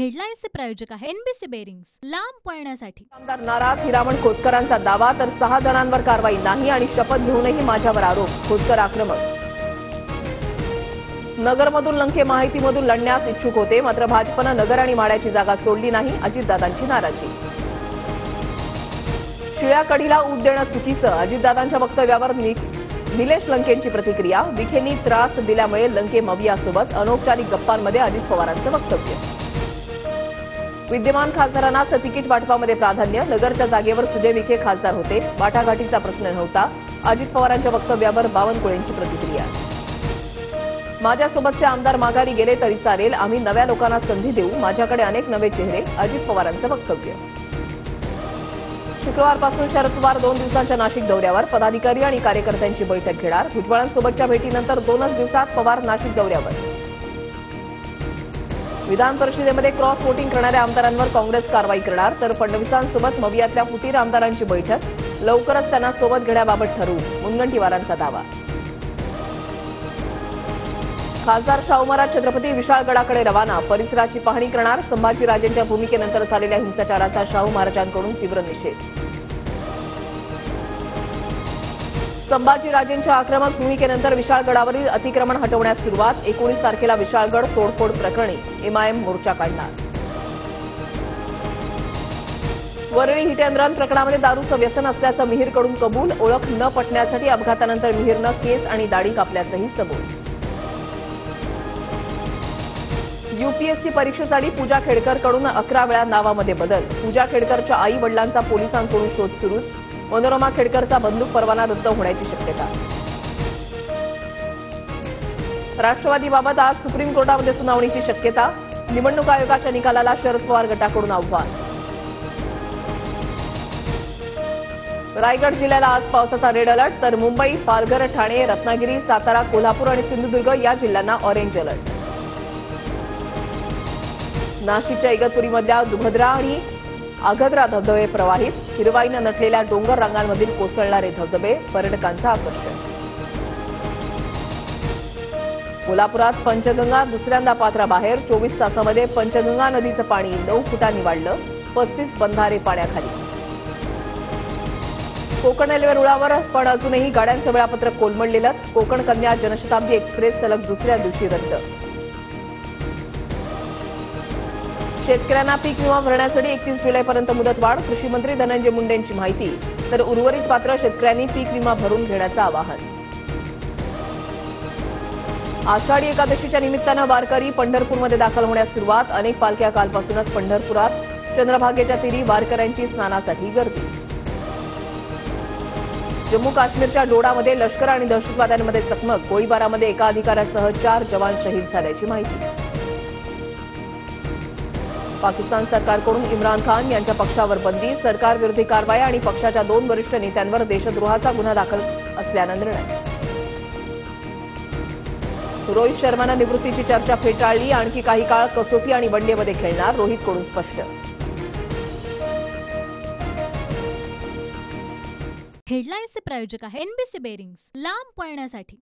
हेडलाईन्सचे प्रायोजक आहे NBC bearings लांब पळण्यासाठी. आमदार नाराज हिरामण खोसकरांचा दावा तर सहा जणांवर कारवाई नाही आणि शपथ घेऊनही माझ्यावर आरोप खोसकर आक्रमक. नगरमधून लंके माहितीमधून लढण्यास इच्छुक होते मात्र भाजपनं नगर आणि माड्याची जागा सोडली नाही अजितदादांची नाराजी. शिळ्या कढीला ऊत देणं चुकीचं अजितदादांच्या वक्तव्यावर निलेश लंकेंची प्रतिक्रिया विखेंनी त्रास दिल्यामुळे लंके मवियासोबत अनौपचारिक गप्पांमध्ये अजित पवारांचं वक्तव्य. विद्यमान खासदारांनाच तिकीट वाटपामध्ये प्राधान्य. नगरच्या जागेवर सुजय विखे खासदार होते. वाटाघाटीचा प्रश्न नव्हता. अजित पवारांच्या वक्तव्यावर बावनकुळेंची प्रतिक्रिया. माझ्यासोबतचे आमदार माघारी गेले तरी चालेल. आम्ही नव्या लोकांना संधी देऊ. माझ्याकडे अनेक नवे चेहरे. अजित पवारांचं वक्तव्य. शुक्रवारपासून शरद पवार दोन दिवसांच्या नाशिक दौऱ्यावर. पदाधिकारी आणि कार्यकर्त्यांची बैठक घेणार. भुजबळांसोबतच्या भेटीनंतर दोनच दिवसात पवार नाशिक दौऱ्यावर. विधान परिषदेमध्ये क्रॉस वोटिंग करणाऱ्या आमदारांवर काँग्रेस कारवाई करणार तर फडणवीसांसोबत मवियातल्या फुटीर आमदारांची बैठक. लवकरच त्यांना सोबत घेण्याबाबत ठरवू मुनगंटीवारांचा दावा. खासदार शाहू महाराज छत्रपती विशाळगडाकडे रवाना परिसराची पाहणी करणार संभाजीराजेंच्या भूमिकेनंतर झालेल्या हिंसाचाराचा शाहू महाराजांकडून तीव्र निषेध. संभाजीराजेंच्या आक्रमक भूमिकेनंतर विशाळगडावरील अतिक्रमण हटवण्यास सुरुवात. एकोणीस तारखेला विशाळगड तोडफोड प्रकरणी एमआयएम मोर्चा काढणार. वरळी हिटेंद्रन प्रकरणामध्ये दारूचं व्यसन असल्याचं मिहीरकडून कबूल. ओळख न पटण्यासाठी अपघातानंतर मिहीरनं केस आणि दाढी कापल्याचंही सबूत. युपीएससी परीक्षेसाठी पूजा खेडकरकडून अकरा वेळा नावामध्ये बदल. पूजा खेडकरच्या आई वडिलांचा पोलिसांकडून शोध सुरूच. मनोरमा खेडकरचा बंदूक परवाना रद्द होण्याची शक्यता. राष्ट्रवादीबाबत आज सुप्रीम कोर्टामध्ये सुनावणीची शक्यता निवडणूक आयोगाच्या निकालाला शरद पवार गटाकडून आव्हान. रायगड जिल्ह्याला आज पावसाचा रेड अलर्ट तर मुंबई पालघर ठाणे रत्नागिरी सातारा कोल्हापूर आणि सिंधुदुर्ग या जिल्ह्यांना ऑरेंज अलर्ट. नाशिकच्या इगतपुरीमधल्या दुभद्रा आणि आगद्रा धबधबे प्रवाहित हिरवाईनं नटलेल्या डोंगर रांगांमधील कोसळणारे धबधबे पर्यटकांचं आकर्षण. कोल्हापुरात पंचगंगा दुसऱ्यांदा पात्राबाहेर चोवीस तासामध्ये पंचगंगा नदीचं पाणी नऊ फुटांनी वाढलं. पस्तीस बंधारे पाण्याखाली. कोकण रेल्वे रुळावर पण अजूनही गाड्यांचं वेळापत्रक कोलमडलेलंच. कोकण कन्या जनशताब्दी एक्सप्रेस सलग दुसऱ्या दिवशी रद्द. शेतकऱ्यांना पीक विमा भरण्यासाठी एकतीस जुलैपर्यंत मुदतवाढ कृषी मंत्री धनंजय मुंडेंची माहिती. तर उर्वरित पात्र शेतकऱ्यांनी पीक विमा भरून घेण्याचं आवाहन. आषाढी एकादशीच्या निमित्तानं वारकरी पंढरपूरमध्ये दाखल होण्यास सुरुवात. अनेक पालख्या कालपासूनच पंढरपुरात. चंद्रभागेच्या तीरी वारकऱ्यांची स्नानासाठी गर्दी. जम्मू काश्मीरच्या डोडामध्ये लष्कर आणि दहशतवाद्यांमध्ये चकमक. गोळीबारामध्ये एका अधिकाऱ्यासह चार जवान शहीद झाल्याची माहिती. पाकिस्तान सरकारकडून इम्रान खान यांच्या पक्षावर बंदी सरकारविरोधी कारवाया आणि पक्षाच्या दोन वरिष्ठ नेत्यांवर देशद्रोहाचा गुन्हा दाखल असल्यानं निर्णय. रोहित शर्मानं निवृत्तीची चर्चा फेटाळली. आणखी काही काळ कसोटी आणि वनडेमध्ये खेळणार रोहितकडून स्पष्ट. हेडलाईन्सचे प्रायोजक आहे एनबीसी बेरिंग्स लांब पळण्यासाठी.